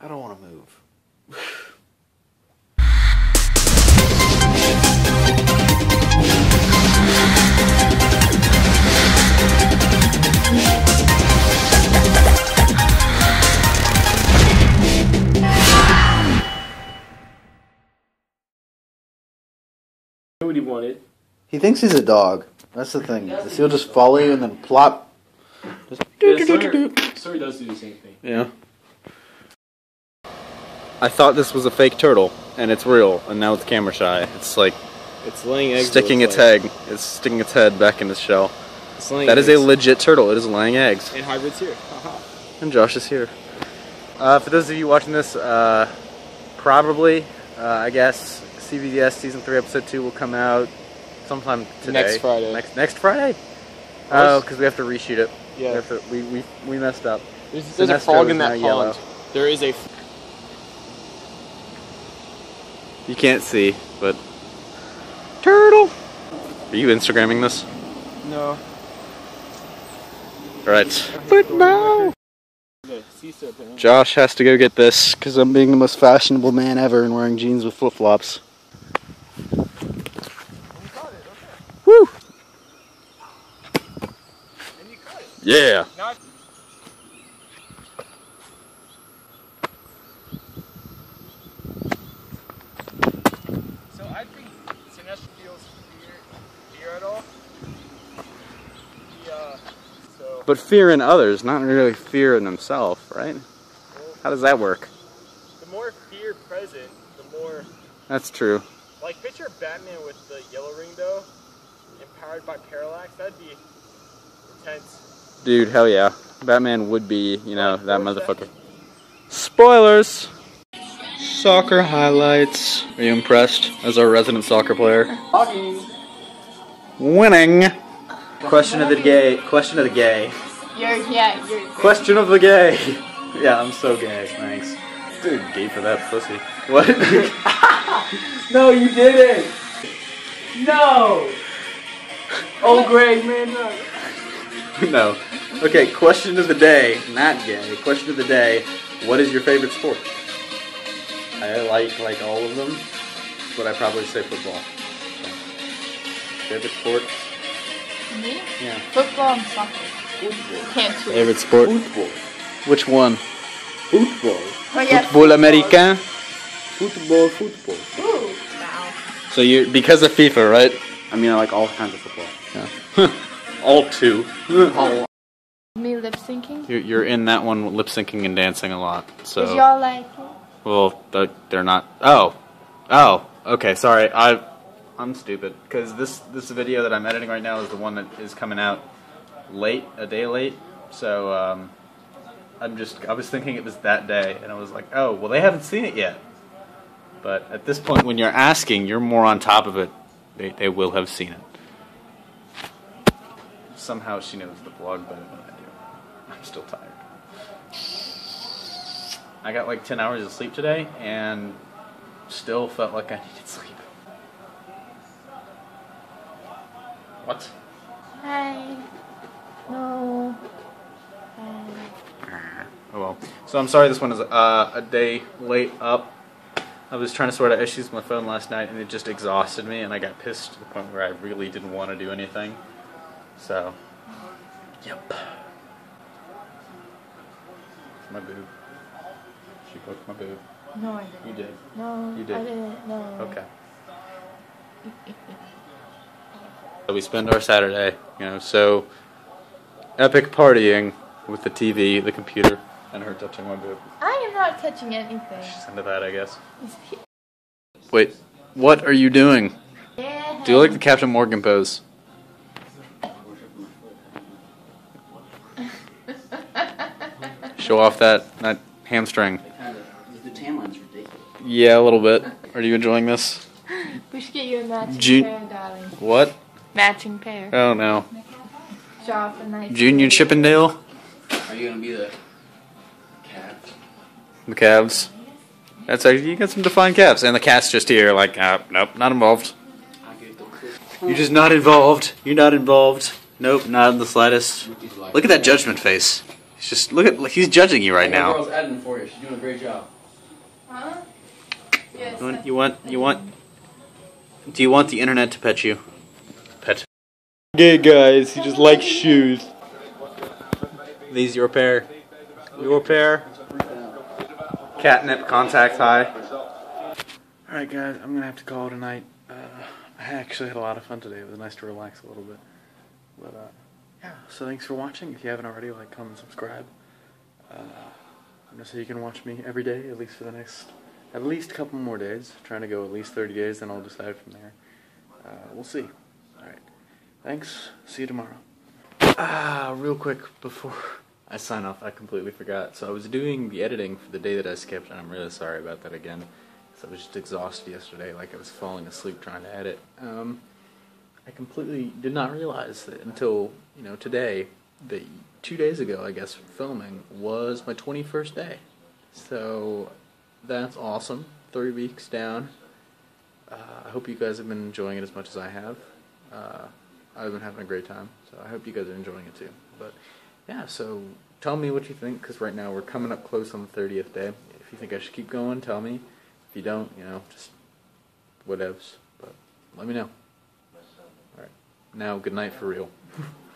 I don't want to move. what he wanted. He thinks he's a dog. That's the thing. is He'll just follow you and then plop. Just Yeah, Sawyer, Sawyer does do the same thing. Yeah. I thought this was a fake turtle, and it's real, and now it's camera shy. It's like It's laying eggs. sticking its head. It's sticking its head back in its shell. It's laying That is a legit turtle. It is laying eggs. And hybrids here. Haha. And Josh is here. Uh, for those of you watching this, uh, probably, uh, I guess, CBVS season three, episode two will come out sometime today. Next Friday. Next next Friday. Oh, because we have to reshoot it. We, Yeah. to, we, we we messed up. There's, there's a frog in that pond. yellow. There is a. You can't see, but turtle. Are you Instagramming this? No. All right. But no. The sea serpent. Josh has to go get this because I'm being the most fashionable man ever and wearing jeans with flip flops. Woo! Yeah. So I think Sinestro feels fear, fear at all. He, uh, so But fear in others, not really fear in himself, right? How does that work? the more fear present, the more That's true. like picture Batman with the yellow ring though, empowered by parallax. That'd be intense. Dude, hell yeah. Batman would be, you know, that motherfucker. Spoilers! Soccer highlights. Are you impressed as our resident soccer player? Winning! Question of the gay. Question of the gay. You're, yeah, you're. Question of the gay. yeah, I'm so gay. Thanks. Dude, gay for that pussy. What? No, you didn't. No. Oh, Greg, man, no. no. Okay, question of the day. Not gay. Question of the day. What is your favorite sport? I like like all of them, but I probably say football. Favorite sport? Me? Yeah. Football and soccer. Can't choose. Favorite sport? Football. Which one? Football. Oh, yeah, Football Americain. Football. Football. Ooh, wow. So you because of FIFA, right? I mean, I like all kinds of football. Yeah. All two. Me lip syncing? You're, you're in that one lip syncing and dancing a lot. So. Did y'all like it? Well, th- they're not. Oh, oh. Okay, sorry. I, I'm stupid because this this video that I'm editing right now is the one that is coming out late, a day late. So um, I'm just. I was thinking it was that day, and I was like, oh, well, they haven't seen it yet. But at this point, when you're asking, you're more on top of it. They they will have seen it. Somehow she knows the blog better than I do. I'm still tired. I got like 10 hours of sleep today and still felt like I needed sleep. What? Hi. No. Hi. Oh well. So I'm sorry this one is uh, a day late up. I was trying to sort out issues with my phone last night and it just exhausted me and I got pissed to the point where I really didn't want to do anything. So, yep. My boob. She poked my boob. No, I didn't. You did. No, You did. I didn't. No. Okay. We spend our Saturday, you know, so epic partying with the TV, the computer, and her touching my boob. I am not touching anything. She's into that, I guess. Wait, what are you doing? Yeah. Do you like the Captain Morgan pose? Show off that that hamstring. The tan line's ridiculous. Yeah, a little bit. Are you enjoying this? We should get you a matching Ju- pair, darling. What? Matching pair. Oh no. Show off a nice. Junior Chippendale? Are you gonna be the cat? The calves. That's actually you got some defined calves, and the cat's just here, like, uh, nope, not involved. I get the You're just not involved. You're not involved. Nope, not in the slightest. Look at that judgment face. He's just look at he's judging you right My now. girl's editing for you. She's doing a great job. Huh? Yes. You want, you want you want Do you want the internet to pet you? Pet. Gay guys, he just likes shoes. These your pair. Your pair. Catnip contact high. Alright guys, I'm gonna have to call it a night. Uh, I actually had a lot of fun today. It was nice to relax a little bit. But uh, yeah, so thanks for watching. If you haven't already, like, comment, subscribe. Uh, so you can watch me every day, at least for the next, at least a couple more days. trying to go at least 30 days, then I'll decide from there. Uh, we'll see. Thanks. See you tomorrow. Ah, real quick before I sign off, I completely forgot. So I was doing the editing for the day that I skipped, and I'm really sorry about that again. So I was just exhausted yesterday, like I was falling asleep trying to edit. Um, I completely did not realize that until you know today, that two days ago, I guess, filming was my 21st day. So that's awesome. Three weeks down. Uh, I hope you guys have been enjoying it as much as I have. Uh, I've been having a great time, so I hope you guys are enjoying it too. But yeah, so tell me what you think, because right now we're coming up close on the 30th day. If you think I should keep going, tell me. If you don't, you know, just whatevs. But let me know. Alright. Now, good night for real.